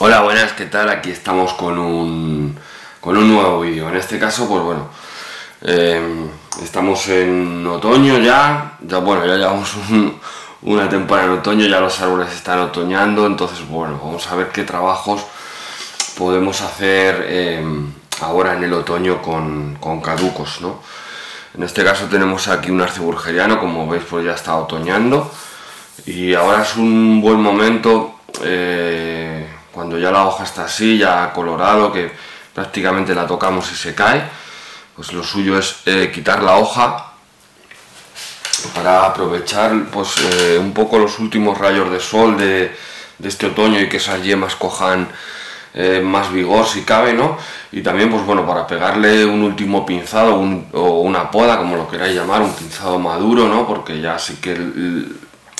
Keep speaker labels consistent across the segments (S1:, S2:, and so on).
S1: Hola, buenas, ¿qué tal? Aquí estamos con un, con un nuevo vídeo. En este caso, pues bueno, eh, estamos en otoño ya, ya bueno, ya llevamos una temporada en otoño, ya los árboles están otoñando, entonces bueno, vamos a ver qué trabajos podemos hacer eh, ahora en el otoño con, con, caducos, ¿no? En este caso tenemos aquí un arce como veis pues ya está otoñando y ahora es un buen momento eh, cuando ya la hoja está así, ya colorado, que prácticamente la tocamos y se cae, pues lo suyo es eh, quitar la hoja para aprovechar pues, eh, un poco los últimos rayos de sol de, este otoño y que esas yemas cojan eh, más vigor si cabe, ¿no? Y también, pues bueno, para pegarle un último pinzado o una poda, como lo queráis llamar, un pinzado maduro, ¿no? Porque ya sí que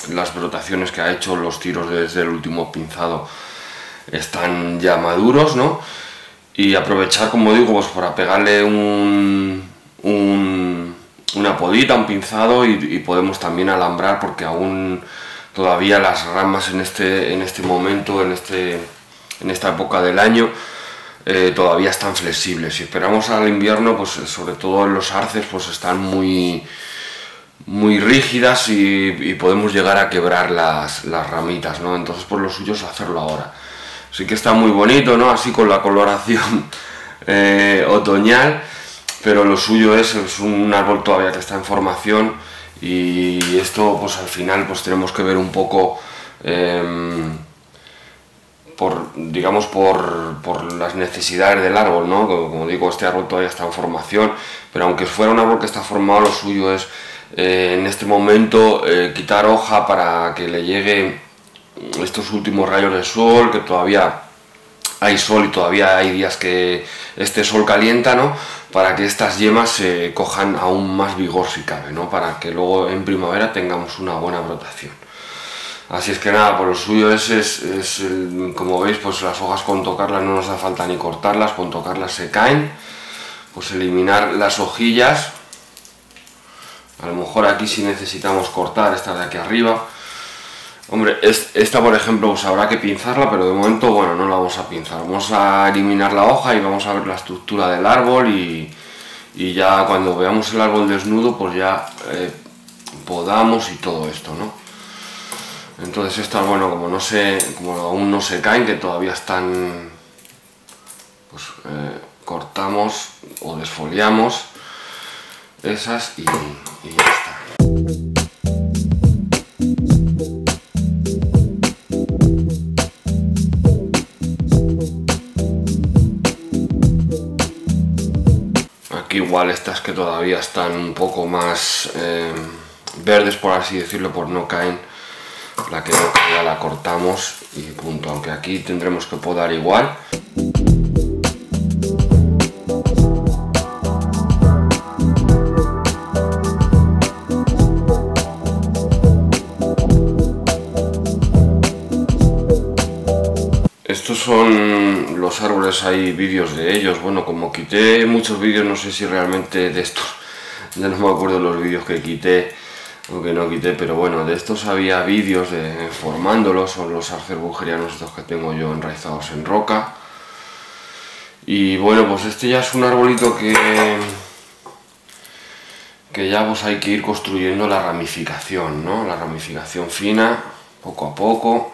S1: las brotaciones que ha hecho los tiros desde el último pinzado están ya maduros, ¿no? Y aprovechar, como digo, pues para pegarle un, una podita, un pinzado y, podemos también alambrar porque aún todavía las ramas en este, en este momento, en, este, en esta época del año, eh, todavía están flexibles. Si esperamos al invierno, pues sobre todo en los arces, pues están muy muy rígidas y, podemos llegar a quebrar las, las, ramitas, ¿no? Entonces, por lo suyo es hacerlo ahora sí que está muy bonito, ¿no? Así con la coloración eh, otoñal, pero lo suyo es, es un árbol todavía que está en formación y esto pues al final pues tenemos que ver un poco em, por digamos por, las necesidades del árbol no como, digo este árbol todavía está en formación pero aunque fuera un árbol que está formado lo suyo es eh, en este momento eh, quitar hoja para que le llegue estos últimos rayos de sol, que todavía hay sol y todavía hay días que este sol calienta, ¿no? Para que estas yemas se cojan aún más vigor si cabe, ¿no? Para que luego en primavera tengamos una buena brotación. Así es que nada, por lo suyo es, es, como veis, pues las hojas con tocarlas no nos da falta ni cortarlas, con tocarlas se caen. Pues eliminar las hojillas. A lo mejor aquí si necesitamos cortar esta de aquí arriba Hombre, esta por ejemplo pues habrá que pinzarla, pero de momento bueno, no la vamos a pinzar. Vamos a eliminar la hoja y vamos a ver la estructura del árbol y, ya cuando veamos el árbol desnudo pues ya eh, podamos y todo esto, ¿no? Entonces estas, bueno, como no se, como aún no se caen, que todavía están, pues eh, cortamos o desfoliamos esas y, y ya está. Igual estas que todavía están un poco más eh, verdes por así decirlo, por no caen la que no la cortamos y punto, aunque aquí tendremos que podar igual Estos son los árboles, hay vídeos de ellos. Bueno, como quité muchos vídeos, no sé si realmente de estos, ya no me acuerdo los vídeos que quité o que no quité, pero bueno, de estos había vídeos de formándolos, son los arcerbugerianos estos que tengo yo enraizados en roca. Y bueno, pues este ya es un arbolito que que ya pues hay que ir construyendo la ramificación, ¿no? La ramificación fina, poco a poco.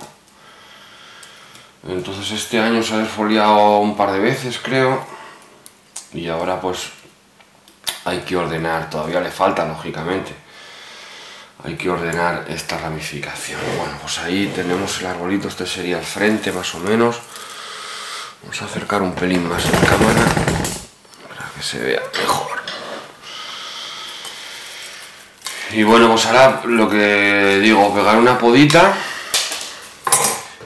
S1: Entonces este año se ha desfoliado un par de veces, creo. Y ahora pues hay que ordenar, todavía le falta, lógicamente. Hay que ordenar esta ramificación. Bueno, pues ahí tenemos el arbolito, este sería el frente más o menos. Vamos a acercar un pelín más la cámara para que se vea mejor. Y bueno, pues ahora lo que digo, pegar una podita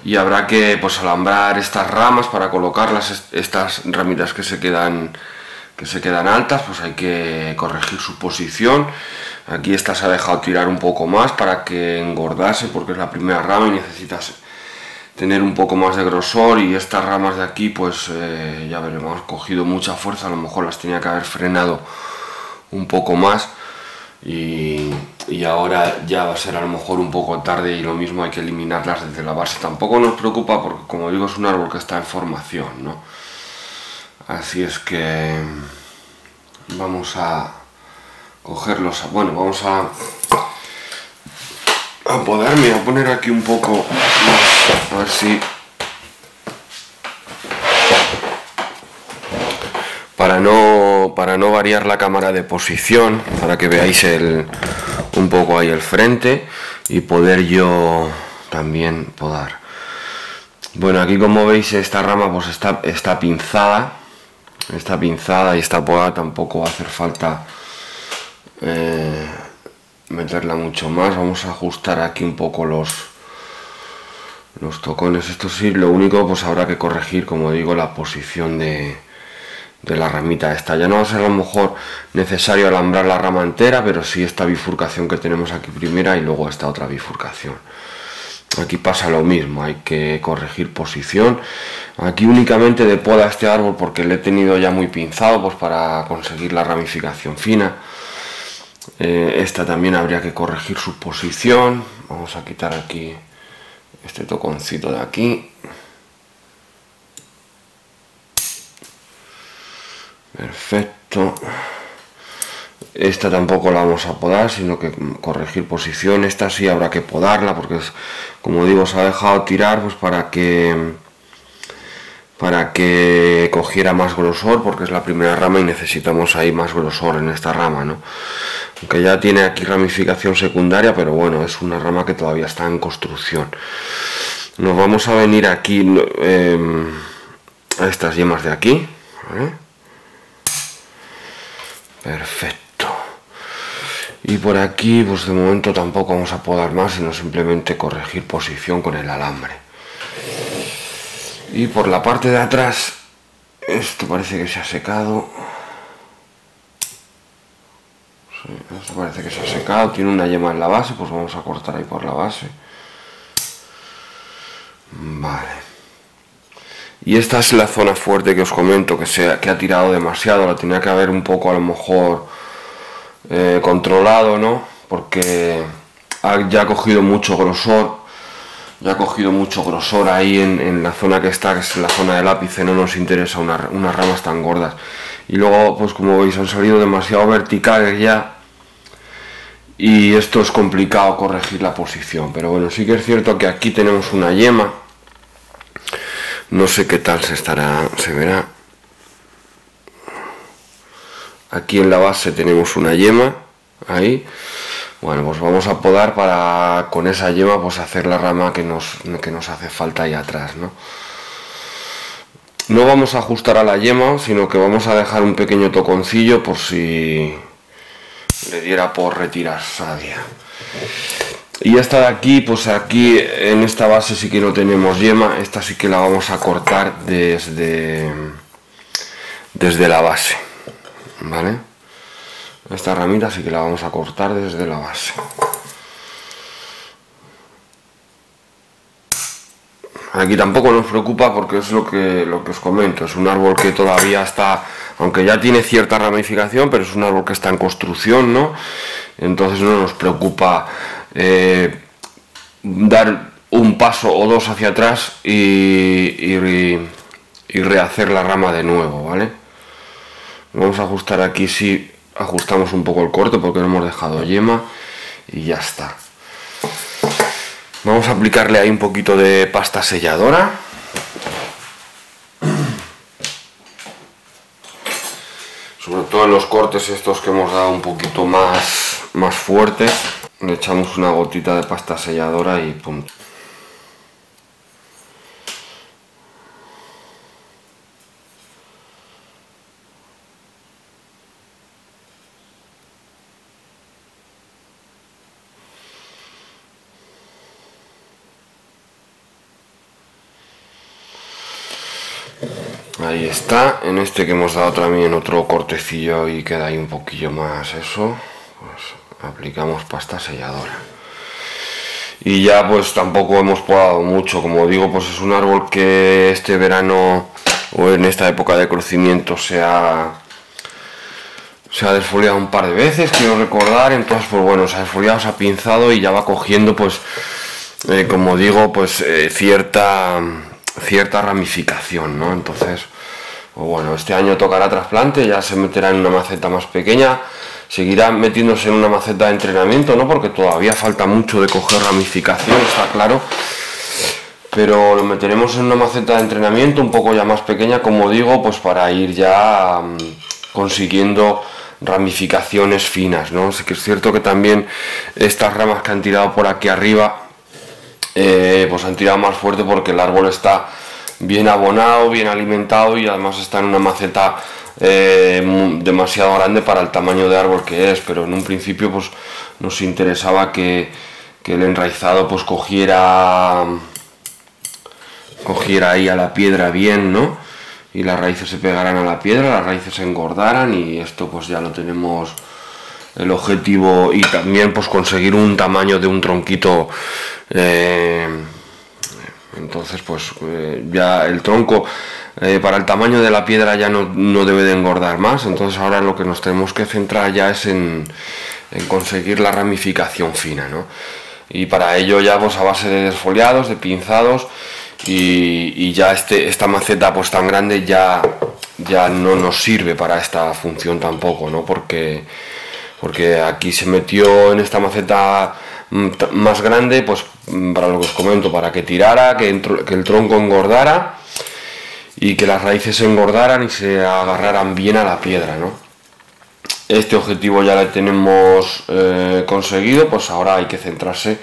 S1: y habrá que pues alambrar estas ramas para colocarlas estas ramitas que se quedan que se quedan altas pues hay que corregir su posición. Aquí esta se ha dejado tirar un poco más para que engordase porque es la primera rama y necesitas tener un poco más de grosor. Y estas ramas de aquí pues eh, ya veremos, cogido mucha fuerza a lo mejor las tenía que haber frenado un poco más y, ahora ya va a ser a lo mejor un poco tarde y lo mismo hay que eliminarlas desde la base. Tampoco nos preocupa porque como digo es un árbol que está en formación, ¿no? Así es que vamos a cogerlos, bueno, vamos a, a poderme, a poner aquí un poco a ver si para no, para no variar la cámara de posición, para que veáis el, un poco ahí el frente y poder yo también podar. Bueno, aquí como veis esta rama pues está, está pinzada, está pinzada y esta podada tampoco va a hacer falta eh, meterla mucho más. Vamos a ajustar aquí un poco los, los tocones. Esto sí, lo único pues habrá que corregir, como digo, la posición de de la ramita esta. Ya no va a ser a lo mejor necesario alambrar la rama entera, pero sí esta bifurcación que tenemos aquí primera y luego esta otra bifurcación. Aquí pasa lo mismo, hay que corregir posición. Aquí únicamente de poda este árbol porque le he tenido ya muy pinzado pues para conseguir la ramificación fina. Eh, esta también habría que corregir su posición. Vamos a quitar aquí este toconcito de aquí. Perfecto. Esta tampoco la vamos a podar, sino que corregir posición. Esta sí habrá que podarla porque, es, como digo, se ha dejado tirar pues para que para que cogiera más grosor porque es la primera rama y necesitamos ahí más grosor en esta rama, ¿no? Aunque ya tiene aquí ramificación secundaria, pero bueno, es una rama que todavía está en construcción. Nos vamos a venir aquí em, a estas yemas de aquí, Perfecto. Y por aquí, pues de momento tampoco vamos a podar más, sino simplemente corregir posición con el alambre. Y por la parte de atrás, esto parece que se ha secado. esto parece que se ha secado, tiene una yema en la base, pues vamos a cortar ahí por la base. Vale. Y esta es la zona fuerte que os comento, que, que ha tirado demasiado, la tenía que haber un poco a lo mejor eh, controlado, ¿no? Porque ya ha cogido mucho grosor, ya ha cogido mucho grosor ahí en, la zona que está, que es la zona del ápice, no nos interesa unas ramas tan gordas. Y luego, pues como veis, han salido demasiado verticales ya. Y esto es complicado corregir la posición. Pero bueno, sí que es cierto que aquí tenemos una yema no sé qué tal se estará, se verá. Aquí en la base tenemos una yema, ahí. Bueno, pues vamos a podar para con esa yema pues hacer la rama que nos, que nos hace falta ahí atrás, ¿no? No vamos a ajustar a la yema, sino que vamos a dejar un pequeño toconcillo por si le diera por retirar. Y esta de aquí, pues aquí en esta base sí que no tenemos yema, esta sí que la vamos a cortar desde, desde la base, ¿vale? Esta ramita sí que la vamos a cortar desde la base. Aquí tampoco nos preocupa porque es lo que, lo que os comento, es un árbol que todavía está, aunque ya tiene cierta ramificación, pero es un árbol que está en construcción, ¿no? Entonces no nos preocupa eh, dar un paso o dos hacia atrás y, rehacer la rama de nuevo, ¿vale? Vamos a ajustar aquí si ajustamos un poco el corte porque no hemos dejado yema y ya está. Vamos a aplicarle ahí un poquito de pasta selladora. Sobre todo en los cortes estos que hemos dado un poquito más, más fuertes le echamos una gotita de pasta selladora y punto. Ahí está, en este que hemos dado también otro cortecillo y queda ahí un poquillo más eso, pues aplicamos pasta selladora. Y ya pues tampoco hemos podado mucho. Como digo pues es un árbol que este verano o en esta época de crecimiento se ha se ha desfoliado un par de veces, quiero recordar, entonces pues bueno, se ha desfoliado, se ha pinzado y ya va cogiendo pues, eh, como digo, pues eh, cierta, cierta ramificación, ¿no? Entonces, pues bueno, este año tocará trasplante, ya se meterá en una maceta más pequeña, seguirá metiéndose en una maceta de entrenamiento, ¿no? Porque todavía falta mucho de coger ramificación, está claro. Pero lo meteremos en una maceta de entrenamiento un poco ya más pequeña, como digo, pues para ir ya mm, consiguiendo ramificaciones finas, ¿no? Sé que es cierto que también estas ramas que han tirado por aquí arriba, eh, pues han tirado más fuerte porque el árbol está bien abonado, bien alimentado y además está en una maceta eh, demasiado grande para el tamaño de árbol que es, pero en un principio pues nos interesaba que, el enraizado pues cogiera cogiera ahí a la piedra bien, ¿no? y las raíces se pegaran a la piedra, las raíces se engordaran y esto pues ya lo tenemos el objetivo y también pues conseguir un tamaño de un tronquito eh, entonces pues eh, ya el tronco eh, para el tamaño de la piedra ya no, no, debe de engordar más entonces ahora lo que nos tenemos que centrar ya es en, en conseguir la ramificación fina ¿no? y para ello ya pues a base de desfoliados, de pinzados y, ya este, esta maceta pues tan grande ya, ya no nos sirve para esta función tampoco, ¿no? Porque, porque aquí se metió en esta maceta mm, más grande, pues mm, para lo que os comento, para que tirara, que, el tronco engordara y que las raíces se engordaran y se agarraran bien a la piedra, ¿no? Este objetivo ya lo tenemos eh, conseguido, pues ahora hay que centrarse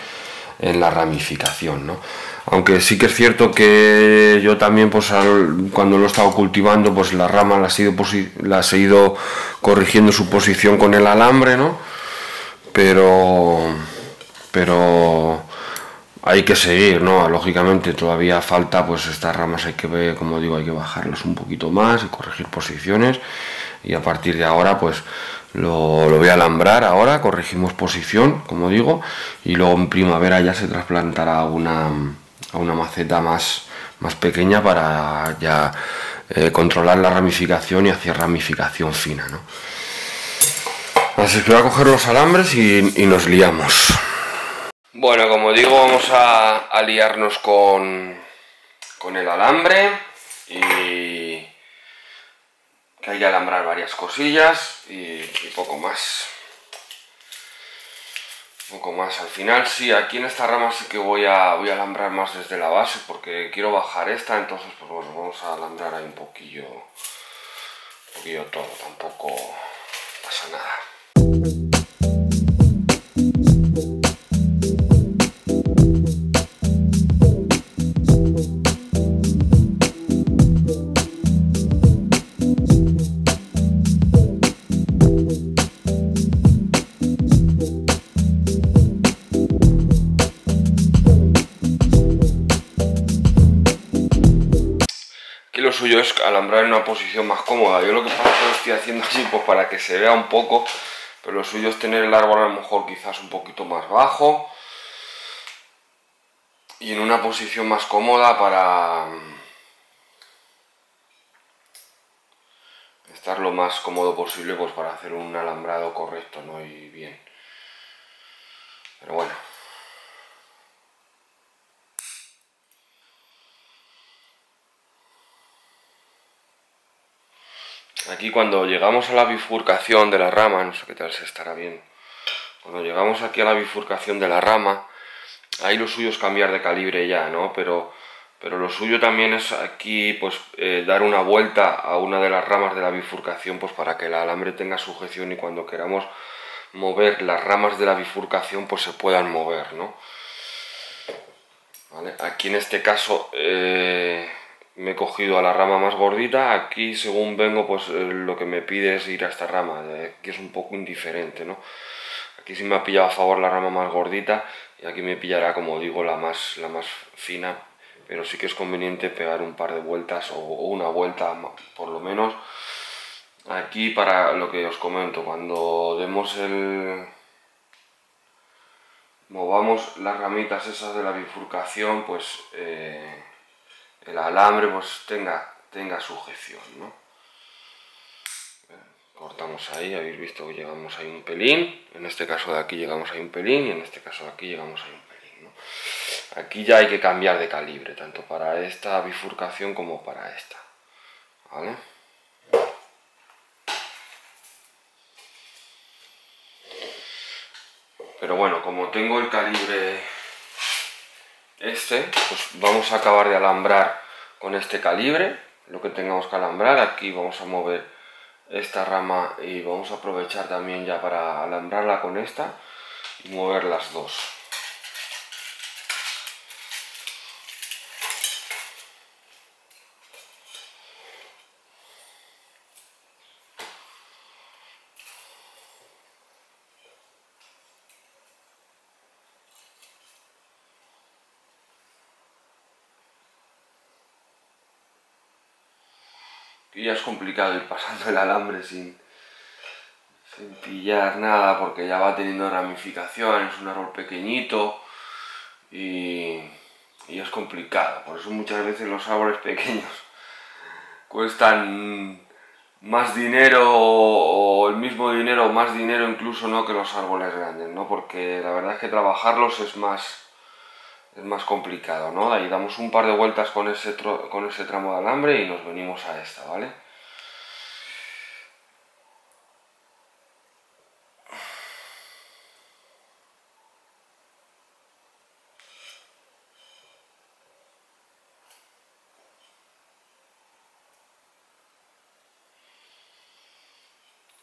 S1: en la ramificación, ¿no? aunque sí que es cierto que yo también pues cuando lo he estado cultivando pues la rama la he ido, corrigiendo su posición con el alambre no pero pero hay que seguir no lógicamente todavía falta pues estas ramas hay que como digo hay que bajarlas un poquito más y corregir posiciones y a partir de ahora pues lo, lo, voy a alambrar ahora, corregimos posición, como digo, y luego en primavera ya se trasplantará una, a una maceta más, más pequeña para ya eh, controlar la ramificación y hacer ramificación fina. ¿no? Así que voy a coger los alambres y, nos liamos. Bueno, como digo, vamos a, a liarnos con, con el alambre y que hay que alambrar varias cosillas y poco más. Poco más al final. Sí aquí en esta rama sí que voy a voy a alambrar más desde la base porque quiero bajar esta entonces pues bueno vamos a alambrar ahí un poquillo un poquillo todo. Tampoco pasa nada alambrar en una posición más cómoda. Yo lo que pasa lo estoy haciendo así pues para que se vea un poco, pero lo suyo es tener el árbol a lo mejor quizás un poquito más bajo y en una posición más cómoda para estar lo más cómodo posible pues para hacer un alambrado correcto ¿no? y bien. Pero bueno. Aquí cuando llegamos a la bifurcación de la rama, no sé qué tal se estará bien, cuando llegamos aquí a la bifurcación de la rama, ahí lo suyo es cambiar de calibre ya, ¿no? Pero, pero lo suyo también es aquí pues eh, dar una vuelta a una de las ramas de la bifurcación pues para que el alambre tenga sujeción y cuando queramos mover las ramas de la bifurcación pues se puedan mover, ¿no? Aquí en este caso... Eh, me he cogido a la rama más gordita, aquí según vengo pues eh, lo que me pide es ir a esta rama, que es un poco indiferente, ¿no? Aquí sí me ha pillado a favor la rama más gordita y aquí me pillará, como digo, la más, la más fina, pero sí que es conveniente pegar un par de vueltas o una vuelta por lo menos. Aquí para lo que os comento, cuando demos el... movamos las ramitas esas de la bifurcación, pues... Eh, el alambre pues tenga, tenga sujeción, ¿no? sujetamos ahí, habéis visto que llegamos ahí un pelín, en este caso de aquí llegamos ahí un pelín y en este caso de aquí llegamos ahí un pelín. Aquí ya hay que cambiar de calibre, tanto para esta bifurcación como para esta. ¿Vale? Pero bueno, como tengo el calibre este, pues vamos a acabar de alambrar con este calibre, lo que tengamos que alambrar. Aquí vamos a mover esta rama y vamos a aprovechar también ya para alambrarla con esta y mover las dos. y ya es complicado ir pasando el alambre sin, sin pillar nada porque ya va teniendo ramificaciones, es un árbol pequeñito y, es complicado. Por eso muchas veces los árboles pequeños cuestan más dinero o el mismo dinero o más dinero incluso no que los árboles grandes, ¿no? Porque la verdad es que trabajarlos es más es más complicado, ¿no? Ahí damos un par de vueltas con ese, con ese tramo de alambre y nos venimos a esta, ¿vale?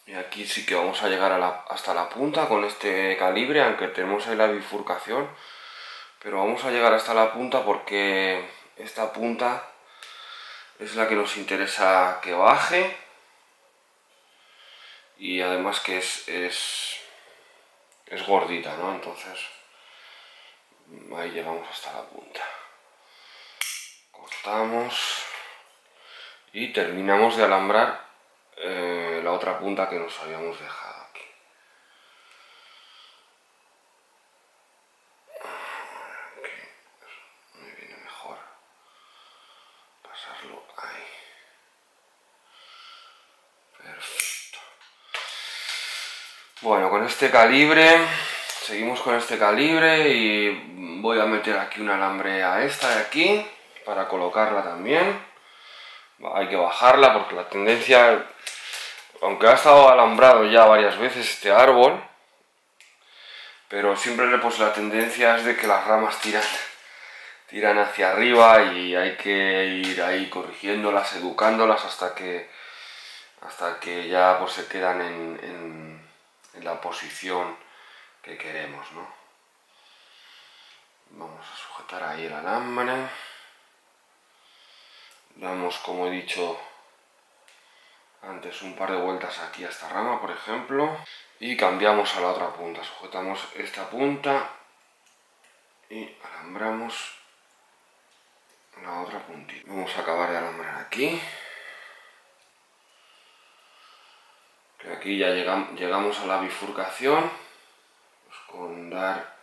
S1: Y aquí sí que vamos a llegar hasta la punta con este calibre, aunque tenemos ahí la bifurcación pero vamos a llegar hasta la punta porque esta punta es la que nos interesa que baje y además que es, es, es gordita, ¿no? Entonces ahí llegamos hasta la punta. Cortamos y terminamos de alambrar eh, la otra punta que nos habíamos dejado. Bueno, con este calibre, seguimos con este calibre y voy a meter aquí un alambre a esta de aquí para colocarla también. Hay que bajarla porque la tendencia, aunque ha estado alambrado ya varias veces este árbol, pero siempre pues la tendencia es de que las ramas tiran, tiran hacia arriba y hay que ir ahí corrigiéndolas, educándolas hasta que, hasta que ya pues se quedan en la posición que queremos, ¿no? Vamos a sujetar ahí el alambre. Damos, como he dicho antes, un par de vueltas aquí a esta rama, por ejemplo. Y cambiamos a la otra punta. Sujetamos esta punta y alambramos la otra puntita. Vamos a acabar de alambrar aquí. aquí ya llegamos a la bifurcación pues con dar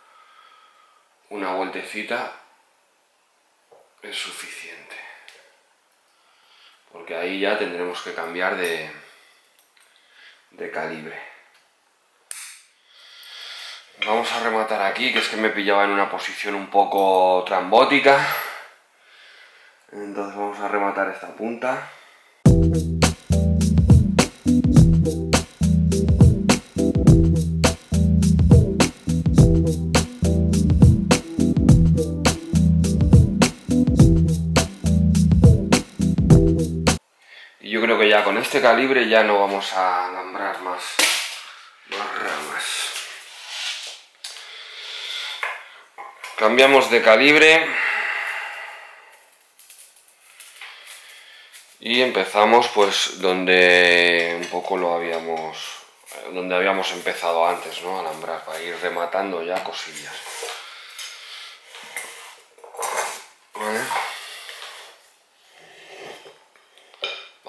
S1: una vueltecita es suficiente porque ahí ya tendremos que cambiar de, de calibre. Vamos a rematar aquí que es que me pillaba en una posición un poco trambótica. Entonces vamos a rematar esta punta este calibre ya no vamos a alambrar más, ramas. Cambiamos de calibre y empezamos pues donde un poco lo habíamos donde habíamos empezado antes, ¿no? Alambrar, para ir rematando ya cosillas.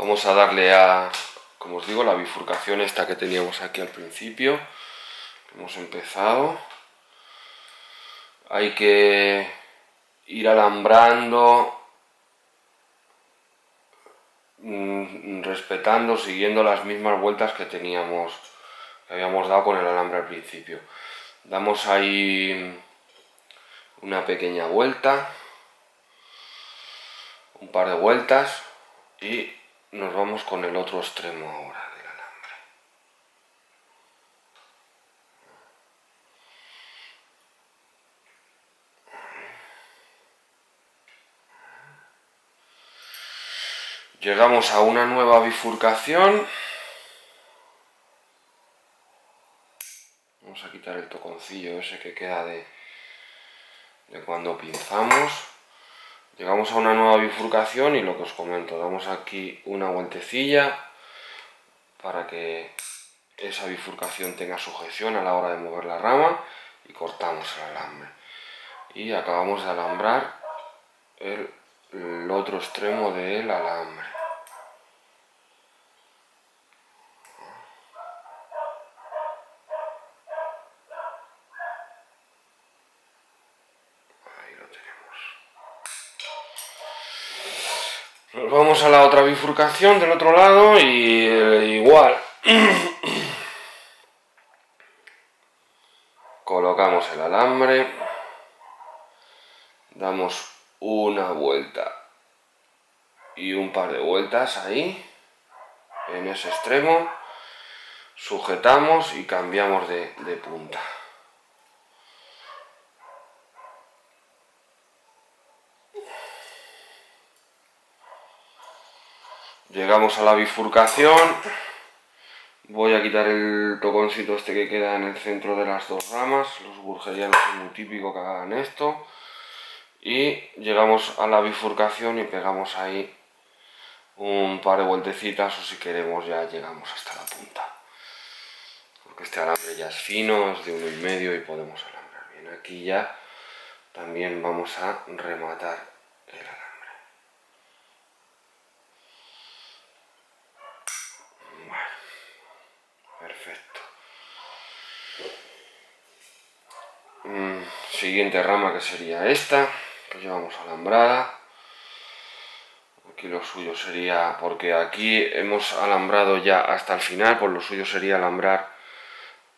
S1: Vamos a darle a, como os digo, la bifurcación esta que teníamos aquí al principio. Hemos empezado. Hay que ir alambrando mm, respetando, siguiendo las mismas vueltas que teníamos, que habíamos dado con el alambre al principio. Damos ahí una pequeña vuelta, un par de vueltas y nos vamos con el otro extremo ahora del alambre. Llegamos a una nueva bifurcación. Vamos a quitar el toconcillo ese que queda de, de cuando pinzamos. Llegamos a una nueva bifurcación y lo que os comento, damos aquí una vueltecilla para que esa bifurcación tenga sujeción a la hora de mover la rama y cortamos el alambre. Y acabamos de alambrar el, el otro extremo del alambre. A la otra bifurcación del otro lado y eh, igual. Colocamos el alambre. Damos una vuelta y un par de vueltas ahí, en ese extremo. Sujetamos y cambiamos de punta. Llegamos a la bifurcación. Voy a quitar el toconcito este que queda en el centro de las dos ramas. Los burgerianos es muy típico que hagan esto. Y llegamos a la bifurcación y pegamos ahí un par de vueltecitas o si queremos ya llegamos hasta la punta. Porque este alambre ya es fino, es de uno y medio y podemos alambrar bien. Aquí ya también vamos a rematar el alambre. Siguiente rama que sería esta, que llevamos alambrada. Aquí lo suyo sería, porque aquí hemos alambrado ya hasta el final, pues lo suyo sería alambrar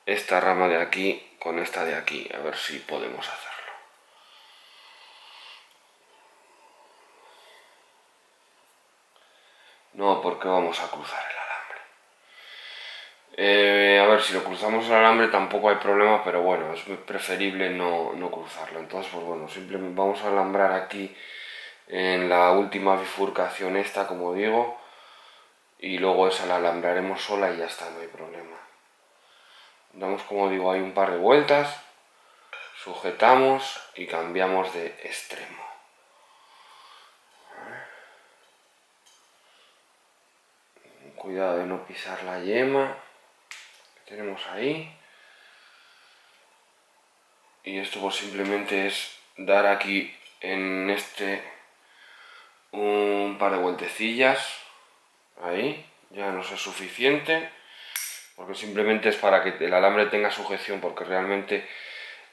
S1: esta rama de aquí con esta de aquí, a ver si podemos hacerlo. No, porque vamos a cruzar eh, a ver, si lo cruzamos el alambre tampoco hay problema, pero bueno, es preferible no, cruzarlo. Entonces, pues bueno, simplemente vamos a alambrar aquí en la última bifurcación esta, como digo, y luego esa la alambraremos sola y ya está, no hay problema. Damos, como digo, ahí un par de vueltas, sujetamos y cambiamos de extremo. Cuidado de no pisar la yema tenemos ahí y esto pues simplemente es dar aquí en este un par de vueltecillas ahí ya no es suficiente porque simplemente es para que el alambre tenga sujeción porque realmente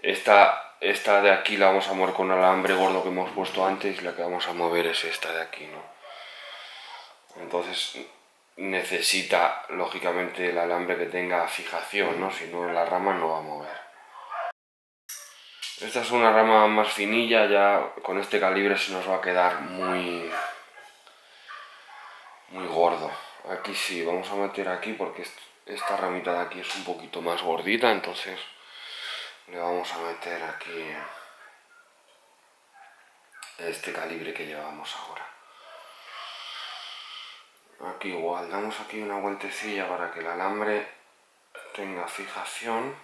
S1: esta, esta de aquí la vamos a mover con el alambre gordo que hemos puesto antes y la que vamos a mover es esta de aquí ¿no? entonces necesita lógicamente el alambre que tenga fijación, ¿no? si no la rama no va a mover. Esta es una rama más finilla, ya con este calibre se nos va a quedar muy, muy gordo. Aquí sí, vamos a meter aquí porque esta ramita de aquí es un poquito más gordita, entonces le vamos a meter aquí este calibre que llevamos ahora. Aquí igual, damos aquí una vueltecilla para que el alambre tenga fijación.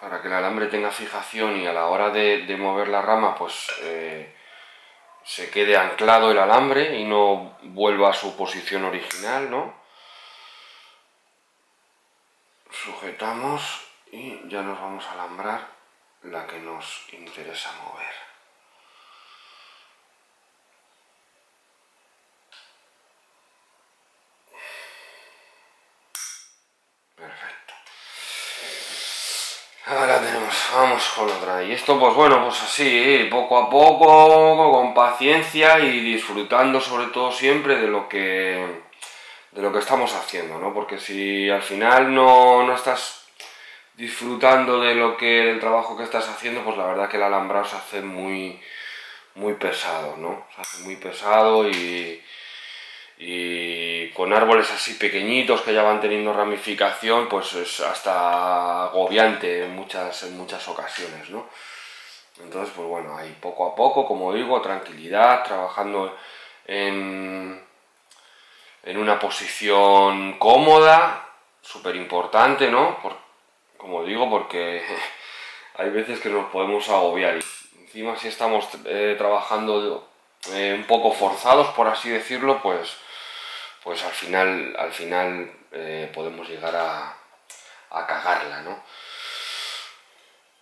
S1: Para que el alambre tenga fijación y a la hora de, mover la rama pues eh, se quede anclado el alambre y no vuelva a su posición original, ¿no? Sujetamos y ya nos vamos a alambrar la que nos interesa mover. Perfecto. Ahora tenemos, vamos con otra. Y esto pues bueno, pues así, poco a poco, con paciencia y disfrutando sobre todo siempre de lo que de lo que estamos haciendo, ¿no? Porque si al final no, no estás disfrutando de lo que del trabajo que estás haciendo, pues la verdad que el alambrado se hace muy muy pesado, ¿no? Se hace muy pesado y y con árboles así pequeñitos que ya van teniendo ramificación, pues es hasta agobiante en muchas, en muchas ocasiones, ¿no? Entonces, pues bueno, ahí poco a poco, como digo, tranquilidad, trabajando en, en una posición cómoda, súper importante, ¿no? Como digo, porque hay veces que nos podemos agobiar y encima si estamos eh, trabajando eh, un poco forzados, por así decirlo, pues pues al final, al final eh, podemos llegar a, a cagarla, ¿no?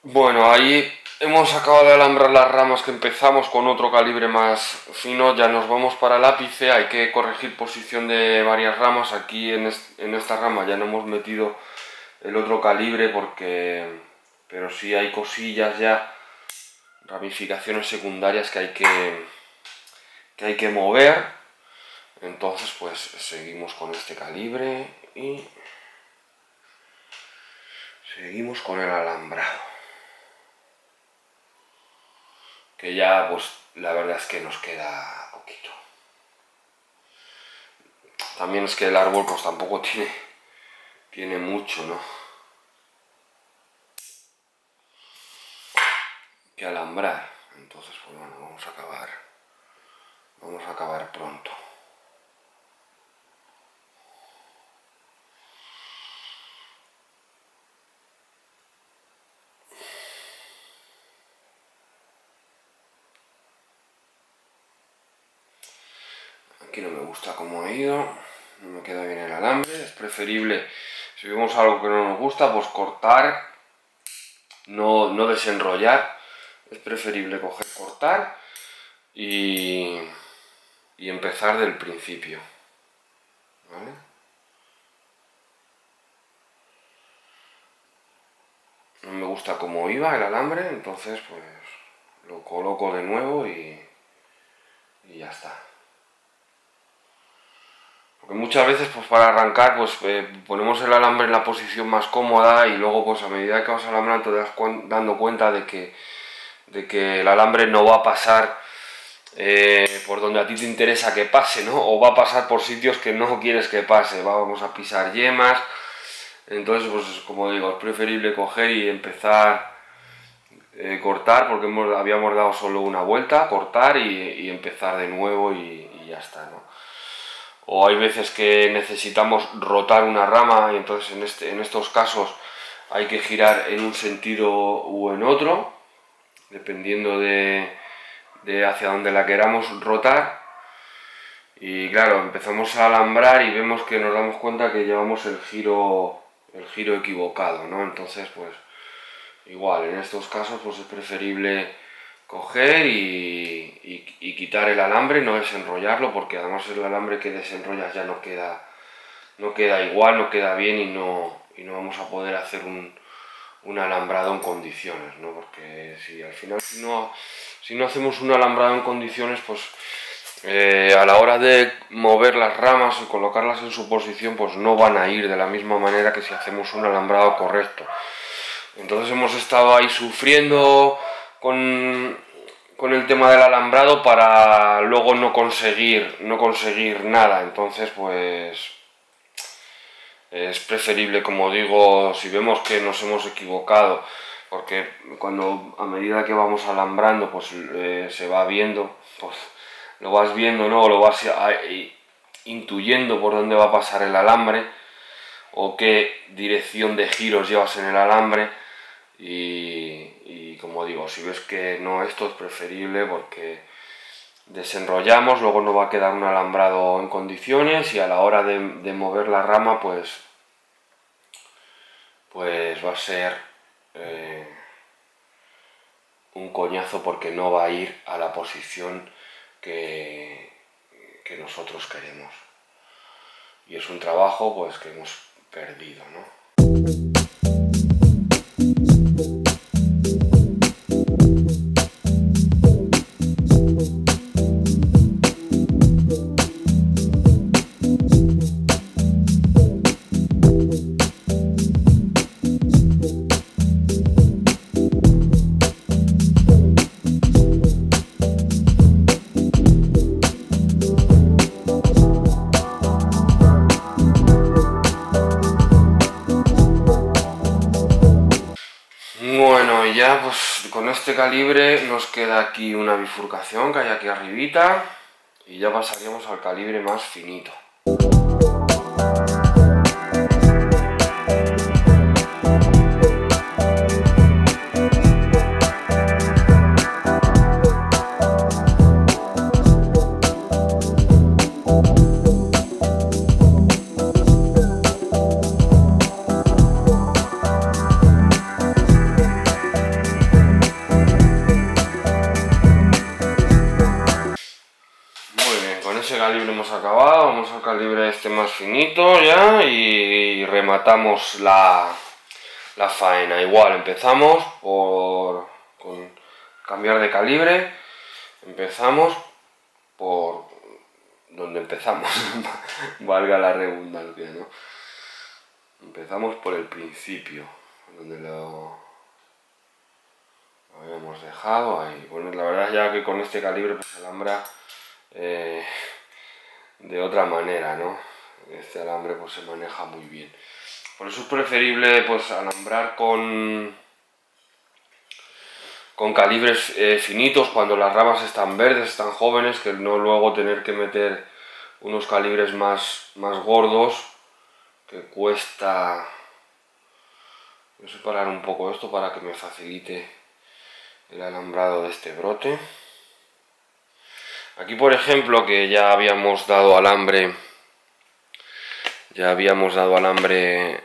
S1: Bueno, ahí hemos acabado de alambrar las ramas que empezamos con otro calibre más fino, ya nos vamos para el ápice, hay que corregir posición de varias ramas, aquí en, en esta rama ya no hemos metido el otro calibre porque, pero sí hay cosillas ya, ramificaciones secundarias que hay que, que, hay que mover entonces pues seguimos con este calibre y seguimos con el alambrado. Que ya pues la verdad es que nos queda poquito. También es que el árbol pues tampoco tiene, tiene mucho, ¿no? Que alambrar. Entonces pues bueno, vamos a acabar. Vamos a acabar pronto. Aquí no me gusta cómo ha ido, no me queda bien el alambre, es preferible, si vemos algo que no nos gusta, pues cortar, no, no desenrollar, es preferible coger, cortar y, y empezar del principio. No me gusta cómo iba el alambre, entonces pues lo coloco de nuevo y, y ya está. Porque muchas veces pues para arrancar pues eh, ponemos el alambre en la posición más cómoda y luego pues a medida que vas alambrando te das dando cuenta de que, de que el alambre no va a pasar eh, por donde a ti te interesa que pase, ¿no? O va a pasar por sitios que no quieres que pase, vamos a pisar yemas, entonces pues como digo, es preferible coger y empezar eh, cortar porque habíamos dado solo una vuelta, cortar y, empezar de nuevo y, y ya está, ¿no? O hay veces que necesitamos rotar una rama y entonces en, este, en estos casos hay que girar en un sentido u en otro, dependiendo de, hacia dónde la queramos rotar. Y claro, empezamos a alambrar y vemos que nos damos cuenta que llevamos el giro, el giro equivocado, ¿no? Entonces, pues igual, en estos casos pues es preferible coger y, quitar el alambre, no desenrollarlo, porque además el alambre que desenrollas ya no queda, no queda igual, no queda bien y no, no vamos a poder hacer un, alambrado en condiciones, ¿no? porque si al final si no, si no hacemos un alambrado en condiciones, pues eh, a la hora de mover las ramas y colocarlas en su posición, pues no van a ir de la misma manera que si hacemos un alambrado correcto. Entonces hemos estado ahí sufriendo con, el tema del alambrado para luego no conseguir, no conseguir nada. Entonces, pues es preferible, como digo, si vemos que nos hemos equivocado, porque cuando a medida que vamos alambrando, pues eh, se va viendo, pues lo vas viendo, ¿no? Lo vas intuyendo por dónde va a pasar el alambre o qué dirección de giros llevas en el alambre como digo, si ves que no esto es preferible porque desenrollamos, luego no va a quedar un alambrado en condiciones y a la hora de, mover la rama pues, pues va a ser eh, un coñazo porque no va a ir a la posición que, que nosotros queremos. Y es un trabajo pues que hemos perdido, ¿no? Calibre nos queda aquí una bifurcación que hay aquí arribita y ya pasaríamos al calibre más finito. La, faena. Igual empezamos por cambiar de calibre, empezamos por donde empezamos, valga la redundancia, ¿no? Empezamos por el principio, donde lo habíamos dejado ahí. Bueno, la verdad ya que con este calibre pues alambra eh, de otra manera, ¿no? Este alambre pues se maneja muy bien. Por eso es preferible pues alambrar con con calibres eh, finitos cuando las ramas están verdes, están jóvenes, que no luego tener que meter unos calibres más, más gordos que cuesta... Voy a separar un poco esto para que me facilite el alambrado de este brote. Aquí, por ejemplo, que ya habíamos dado alambre, ya habíamos dado alambre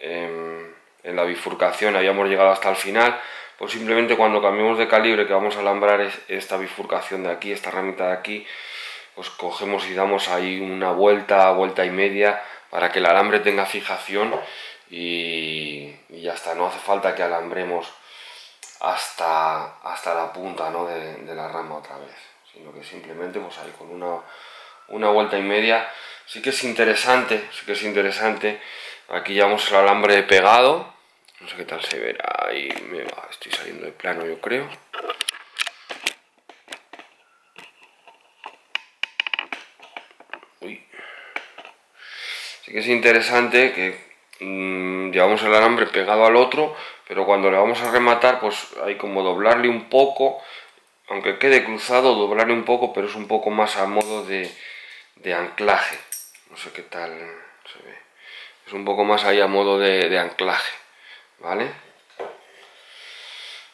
S1: en, en la bifurcación, habíamos llegado hasta el final, pues simplemente cuando cambiemos de calibre que vamos a alambrar esta bifurcación de aquí, esta ramita de aquí, pues cogemos y damos ahí una vuelta, vuelta y media, para que el alambre tenga fijación y, ya está, no hace falta que alambremos hasta, hasta la punta ¿no? de, de la rama otra vez sino que simplemente pues ahí con una, una vuelta y media sí que es interesante, sí que es interesante. Aquí llevamos el alambre pegado. No sé qué tal se verá. Ahí me va, estoy saliendo de plano yo creo. Uy. sí que es interesante que mmm, llevamos el alambre pegado al otro pero cuando le vamos a rematar pues hay como doblarle un poco. Aunque quede cruzado, doblarle un poco, pero es un poco más a modo de, anclaje. No sé qué tal se ve. Es un poco más ahí a modo de, anclaje, ¿vale?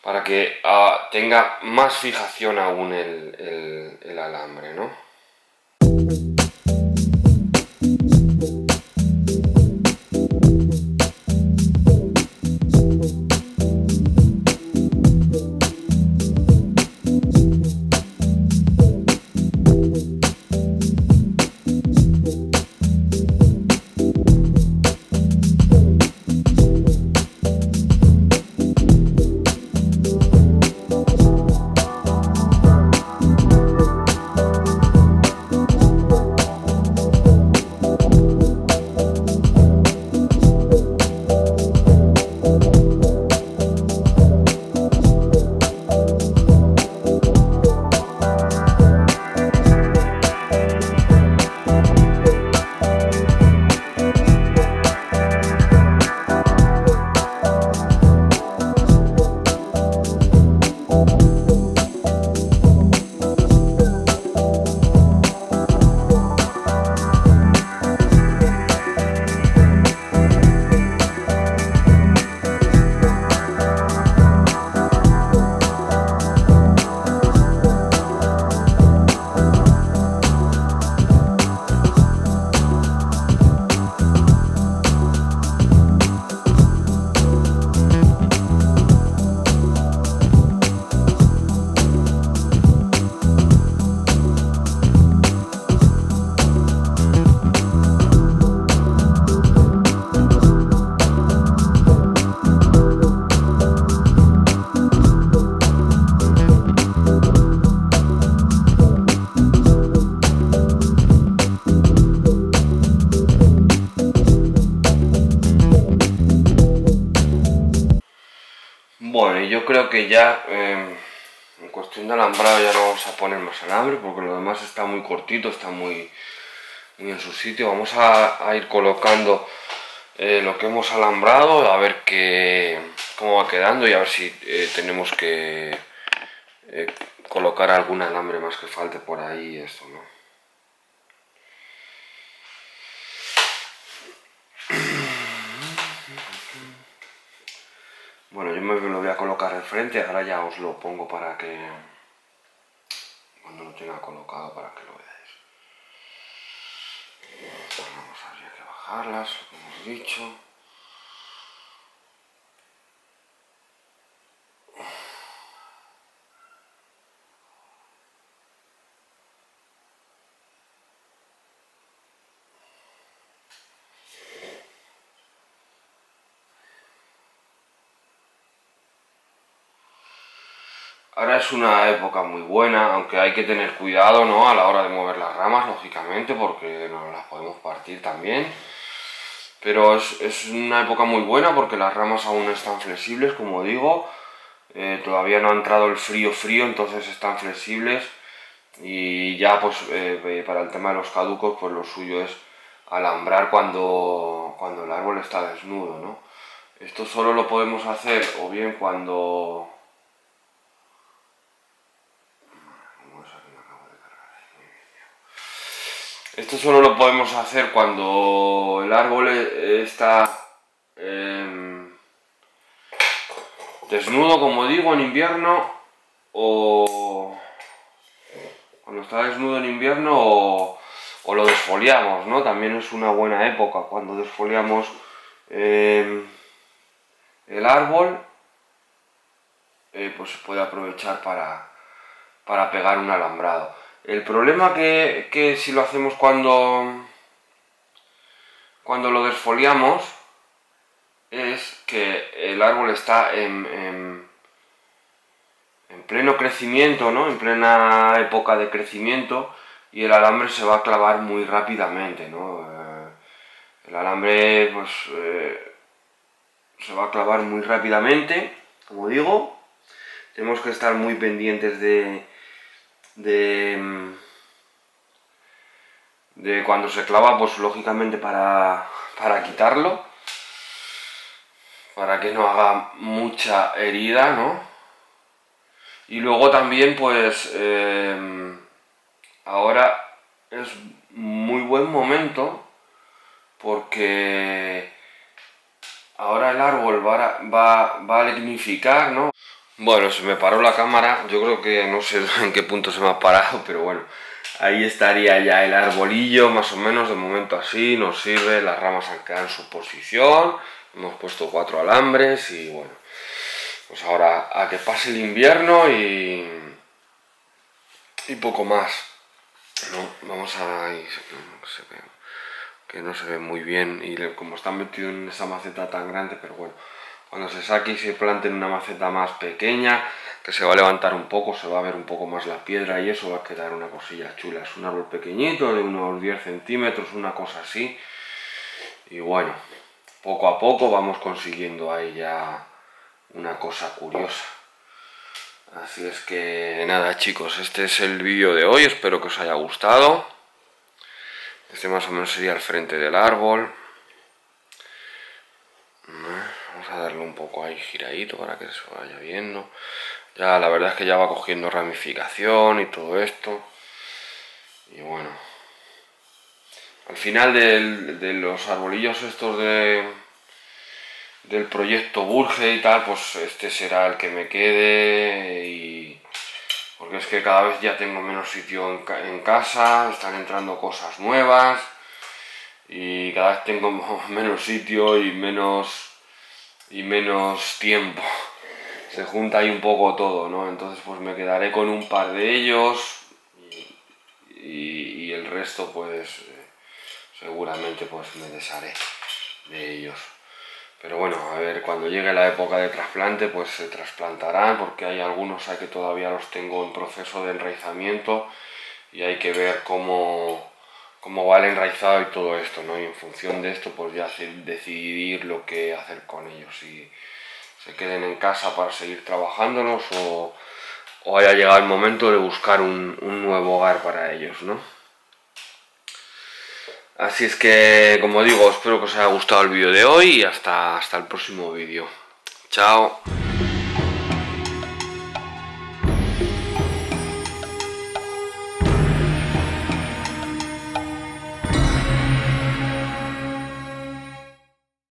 S1: Para que ah, tenga más fijación aún el, el alambre, ¿no? Alambre porque lo demás está muy cortito, está muy, en su sitio. Vamos a, ir colocando eh, lo que hemos alambrado a ver qué, cómo va quedando y a ver si eh, tenemos que eh, colocar algún alambre más que falte por ahí esto, ¿no? Bueno, yo me lo voy a colocar al frente, ahora ya os lo pongo para que tenga colocado para que lo veáis. Vamos, habría que bajarlas, como hemos dicho. Ahora es una época muy buena, aunque hay que tener cuidado ¿no? a la hora de mover las ramas, lógicamente, porque no las podemos partir también. Pero es, una época muy buena porque las ramas aún están flexibles, como digo. Eh, todavía no ha entrado el frío frío, entonces están flexibles. Y ya pues eh, para el tema de los caducos, pues lo suyo es alambrar cuando, cuando el árbol está desnudo, ¿no? Esto solo lo podemos hacer o bien cuando Esto solo lo podemos hacer cuando el árbol e-, está em, desnudo, como digo, en invierno o cuando está desnudo en invierno o, lo desfoliamos, ¿no? También es una buena época cuando desfoliamos em, el árbol, eh, pues se puede aprovechar para, para pegar un alambrado. El problema que, si lo hacemos cuando, cuando lo desfoliamos es que el árbol está en, en, pleno crecimiento, ¿no? en plena época de crecimiento y el alambre se va a clavar muy rápidamente. ¿no? Eh, el alambre pues, eh, se va a clavar muy rápidamente, como digo. Tenemos que estar muy pendientes de, de, de cuando se clava, pues lógicamente para, para quitarlo, para que no haga mucha herida, ¿no? Y luego también, pues, em, ahora es muy buen momento porque ahora el árbol va, va, va a lignificar, ¿no? Bueno, se me paró la cámara, yo creo que no sé en qué punto se me ha parado, pero bueno, ahí estaría ya el arbolillo, más o menos, de momento así, nos sirve, las ramas han quedado en su posición, hemos puesto cuatro alambres y bueno, pues ahora a que pase el invierno y, poco más. Vamos a... que no se ve muy bien y como están metidos en esa maceta tan grande, pero bueno, cuando se saque y se plante en una maceta más pequeña, que se va a levantar un poco, se va a ver un poco más la piedra y eso va a quedar una cosilla chula. Es un árbol pequeñito, de unos 10 centímetros, una cosa así. Y bueno, poco a poco vamos consiguiendo ahí ya una cosa curiosa. Así es que nada chicos, este es el vídeo de hoy, espero que os haya gustado. Este más o menos sería el frente del árbol. Vamos a darle un poco ahí giradito para que se vaya viendo. Ya la verdad es que ya va cogiendo ramificación y todo esto. Y bueno. Al final de los arbolillos estos de del proyecto Burge y tal, pues este será el que me quede y porque es que cada vez ya tengo menos sitio en, en casa, están entrando cosas nuevas y cada vez tengo menos sitio y menos y menos tiempo. Se junta ahí un poco todo, ¿no? Entonces pues me quedaré con un par de ellos y, el resto pues eh, seguramente pues me desharé de ellos. Pero bueno, a ver, cuando llegue la época de trasplante pues se trasplantarán porque hay algunos que todavía los tengo en proceso de enraizamiento y hay que ver cómo cómo va el enraizado y todo esto, ¿no? Y en función de esto, pues ya decidir lo que hacer con ellos, si se queden en casa para seguir trabajándolos o, haya llegado el momento de buscar un, nuevo hogar para ellos, ¿no? Así es que, como digo, espero que os haya gustado el vídeo de hoy y hasta, hasta el próximo vídeo. Chao.